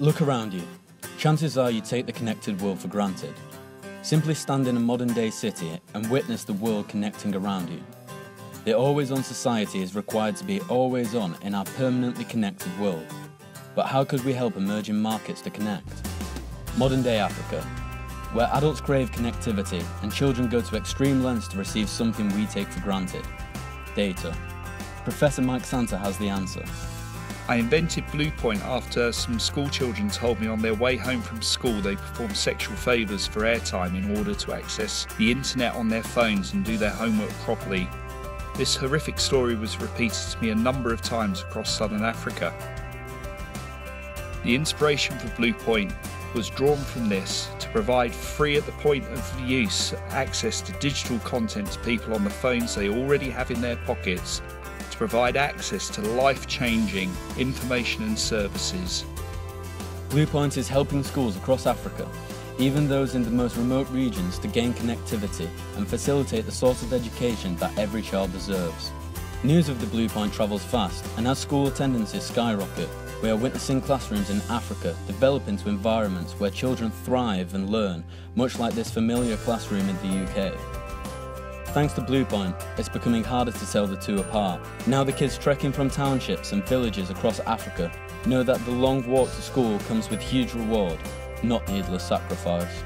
Look around you. Chances are you take the connected world for granted. Simply stand in a modern day city and witness the world connecting around you. The always on society is required to be always on in our permanently connected world. But how could we help emerging markets to connect? Modern day Africa, where adults crave connectivity and children go to extreme lengths to receive something we take for granted data. Professor Mike Santa has the answer. I invented Blupoint after some school children told me on their way home from school they performed sexual favours for airtime in order to access the internet on their phones and do their homework properly. This horrific story was repeated to me a number of times across southern Africa. The inspiration for Blupoint was drawn from this to provide free at the point of use access to digital content to people on the phones they already have in their pockets provide access to life changing information and services. Blupoint is helping schools across Africa, even those in the most remote regions, to gain connectivity and facilitate the sort of education that every child deserves. News of the Blupoint travels fast, and as school attendances skyrocket, we are witnessing classrooms in Africa develop into environments where children thrive and learn, much like this familiar classroom in the UK. Thanks to Blupoint, it's becoming harder to tell the two apart. Now the kids trekking from townships and villages across Africa know that the long walk to school comes with huge reward, not needless sacrifice.